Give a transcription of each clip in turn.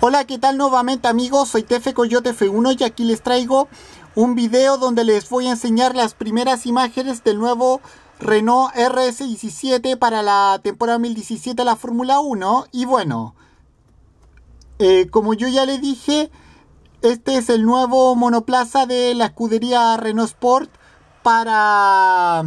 Hola, ¿qué tal nuevamente amigos? Soy Tefe Coyote F1 y aquí les traigo un video donde les voy a enseñar las primeras imágenes del nuevo Renault RS17 para la temporada 2017 de la Fórmula 1. Y bueno, eh, como yo ya le dije, este es el nuevo monoplaza de la escudería Renault Sport para,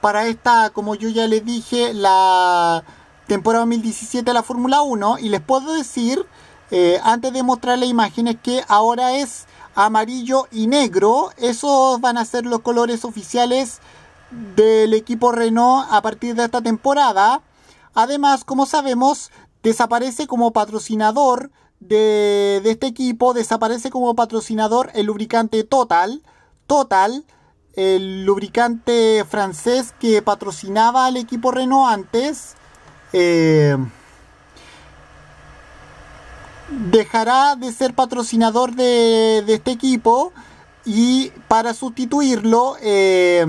para esta, como yo ya le dije, la temporada 2017 de la Fórmula 1 y les puedo decir, eh, antes de mostrarles imágenes, que ahora es amarillo y negro. Esos van a ser los colores oficiales del equipo Renault a partir de esta temporada. Además, como sabemos, desaparece como patrocinador de, de este equipo, desaparece como patrocinador el lubricante Total. Total, el lubricante francés que patrocinaba al equipo Renault antes. Eh, dejará de ser patrocinador de, este equipo y para sustituirlo, eh,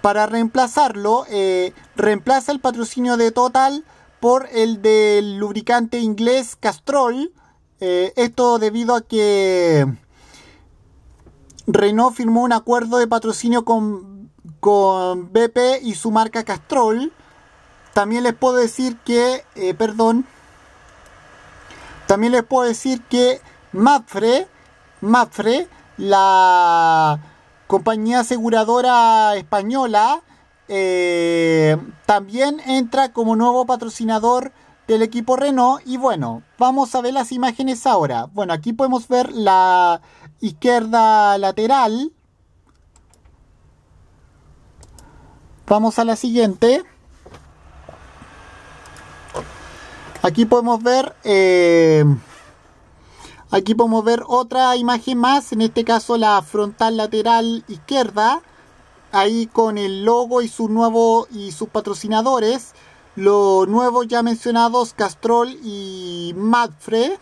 para reemplazarlo, eh, reemplaza el patrocinio de Total por el del lubricante inglés Castrol. esto debido a que Renault firmó un acuerdo de patrocinio con, con BP y su marca Castrol. También les puedo decir que, eh, perdón, también les puedo decir que Mafre, Mafre, la compañía aseguradora española, eh, también entra como nuevo patrocinador del equipo Renault. Y bueno, vamos a ver las imágenes ahora. Bueno, aquí podemos ver la izquierda lateral. Vamos a la siguiente. Aquí podemos ver, eh, aquí podemos ver otra imagen más, en este caso la frontal lateral izquierda, ahí con el logo y su nuevo y sus patrocinadores, los nuevos ya mencionados Castrol y Madfre.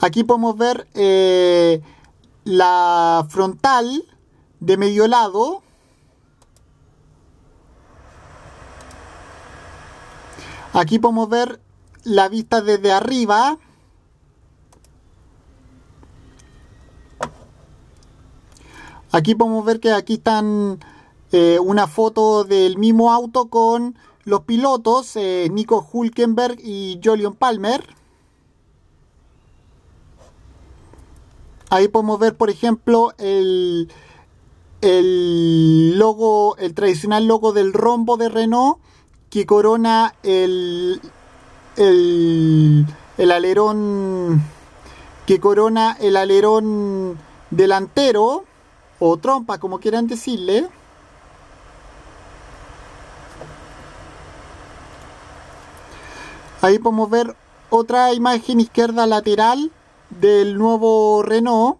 Aquí podemos ver eh, la frontal de medio lado Aquí podemos ver la vista desde arriba. Aquí podemos ver que aquí están eh, una foto del mismo auto con los pilotos, eh, Nico Hulkenberg y Jolion Palmer. Ahí podemos ver, por ejemplo, el, el logo, el tradicional logo del rombo de Renault que corona el, el, el alerón que corona el alerón delantero o trompa como quieran decirle. Ahí podemos ver otra imagen izquierda lateral del nuevo Renault.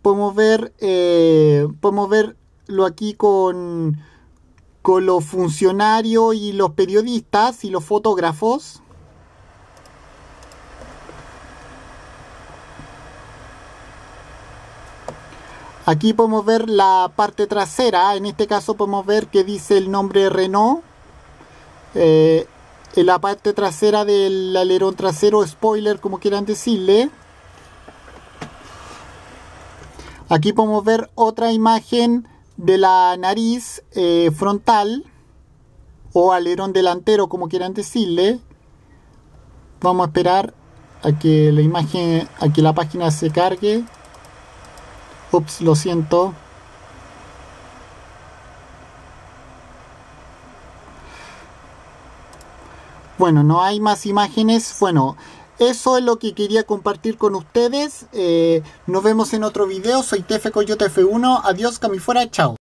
Podemos ver eh, podemos verlo aquí con con los funcionarios y los periodistas y los fotógrafos. Aquí podemos ver la parte trasera, en este caso podemos ver que dice el nombre Renault. Eh, en la parte trasera del alerón trasero, spoiler como quieran decirle. Aquí podemos ver otra imagen de la nariz eh, frontal o alerón delantero como quieran decirle. Vamos a esperar a que la imagen a que la página se cargue. Ups lo siento. Bueno no hay más imágenes. Bueno eso es lo que quería compartir con ustedes. Eh, nos vemos en otro video. Soy Tefe Coyote F1. Adiós, fuera, Chao.